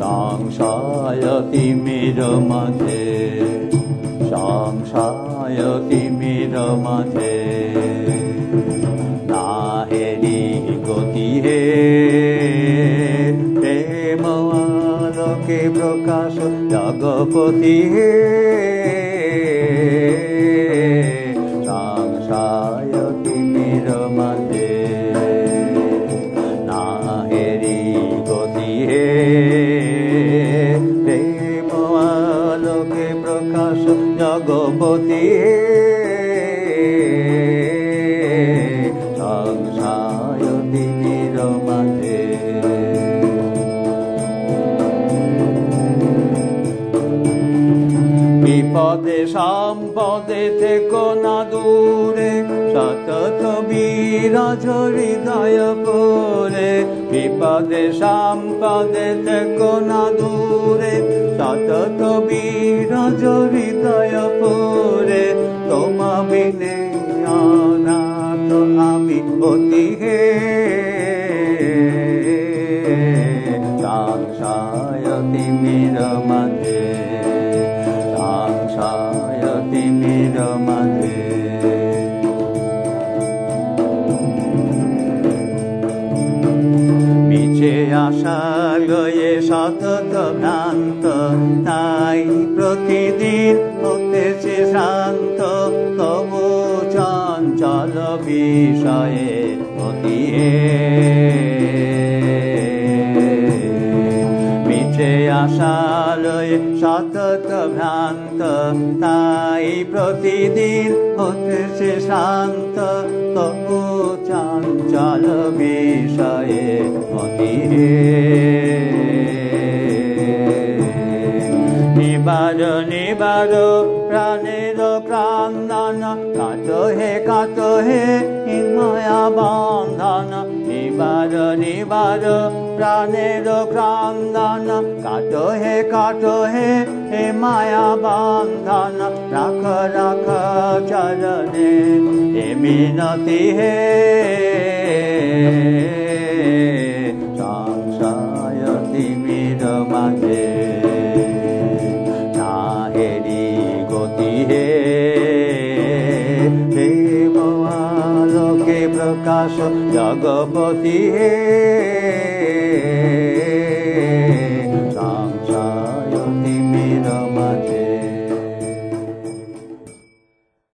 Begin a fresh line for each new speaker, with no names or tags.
সংশয় তিমির মাঝে সংশয় তিমির মাঝে। না হেরি গতি হে, প্রেম আলোকে প্রকাশ জগপতি হে। জগপতি হে সংশয় বিপদে, সম্পদে থেকো না দূরে, সতত বিরাজ হৃদয় পরে বিপদে, সম্পদে থেকো না দূরে সতত বিরাজ হৃদয় পরে তোমা বিনে অনাথ আমি অতি হে। সংশয় তিমির মাঝে সংশয় তিমির মাঝে মিছে আশা সতত ভ্রান্ত তাই প্রতিদিন হতেছে শান্ত তবু চঞ্চল বিষয়ে অতি মিছে আশালয় সতত ভ্রান্ত তাই প্রতিদিন হতেছে শান্ত তবু চঞ্চল বিষয়ে অতি নিবার নিবার প্রাণের ক্রান্দন কাত হে কাত হে, হিময়া বন্ধন। নিবার নিবার প্রাণের ক্রান্দন কাট হে কাট হে হে মায়া বন্ধন। রাখ রাখ, চরণে হে মিনতি হে। সংশয় তিমির মাঝে। জগপতি হে